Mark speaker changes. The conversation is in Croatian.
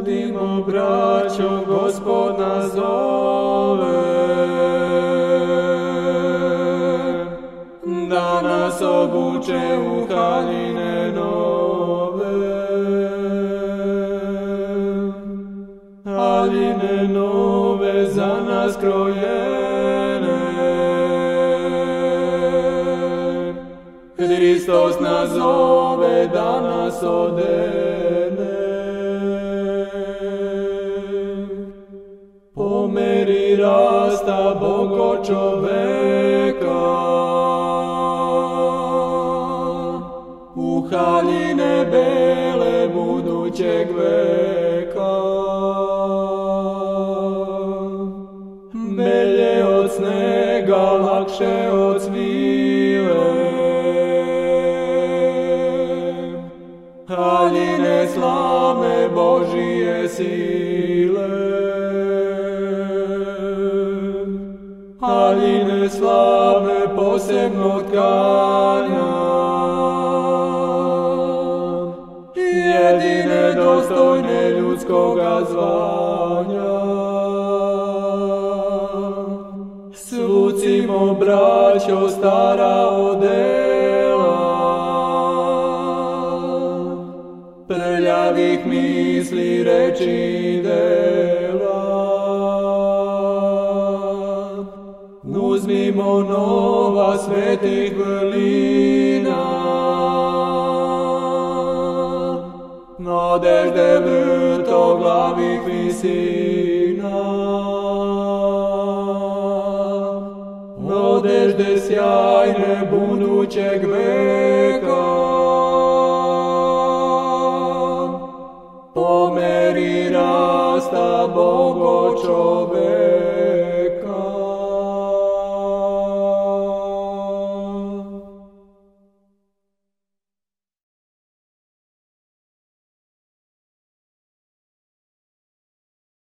Speaker 1: Budimo braćo, Gospod nas zove. Da nas obuče u haljine nove. Haljine nove za nas krojene. Hristos nas zove da nas odene. rasta Bogo čoveka. U haline bele budućeg veka. Belje od snega, lakše od svile, Haline slavne Božije sile, posebno tkanja, jedine dostojne ljudskoga zvanja. Svucimo braćo stara odela, prljavih misli reči dela. Uzmimo nova svetih vrlina, nadežde vrtoglavih visina. Nadežde sjajne budućeg veka, po meri rasta Bogo čoveka.